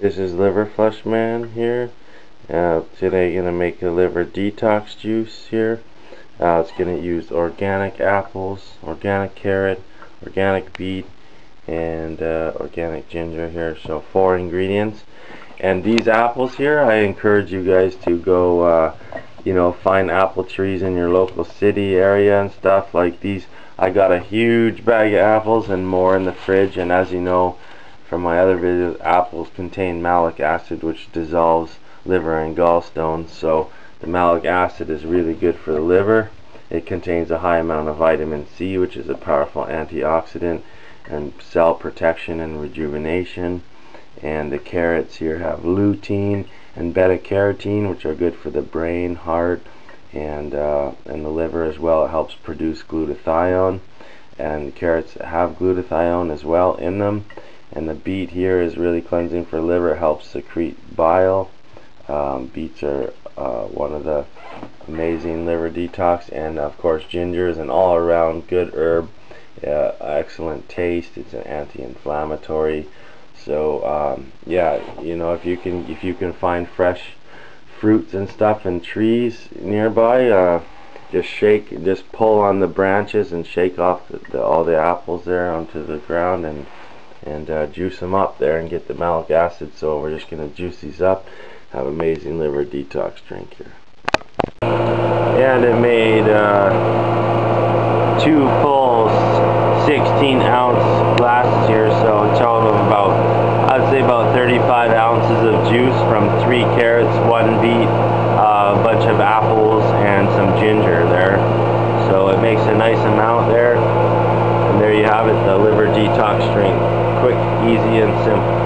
This is Liver Flush Man here. Uh, today I'm gonna make a liver detox juice here. Uh, it's gonna use organic apples, organic carrot, organic beet, and uh, organic ginger here. So four ingredients. And these apples here, I encourage you guys to go, uh, you know, find apple trees in your local city area and stuff like these. I got a huge bag of apples and more in the fridge. And as you know, from my other videos, apples contain malic acid which dissolves liver and gallstones. So the malic acid is really good for the liver. It contains a high amount of vitamin C which is a powerful antioxidant and cell protection and rejuvenation. And the carrots here have lutein and beta carotene which are good for the brain, heart, and uh, and the liver as well. It helps produce glutathione, and carrots have glutathione as well in them and the beet here is really cleansing for liver helps secrete bile. Um, beets are uh, one of the amazing liver detox and of course ginger is an all-around good herb. Uh, excellent taste. It's an anti-inflammatory. So um, yeah you know if you can if you can find fresh fruits and stuff and trees nearby uh, just shake just pull on the branches and shake off the, the, all the apples there onto the ground and and uh, juice them up there and get the malic acid so we're just going to juice these up. Have amazing liver detox drink here. And it made uh, two full 16 ounce glasses here. So a total of about I'd say about 35 ounces of juice from three carrots one beet uh, a bunch of apples and some ginger there. So it makes a nice amount there. And there you have it the liver detox drink easy, and simple.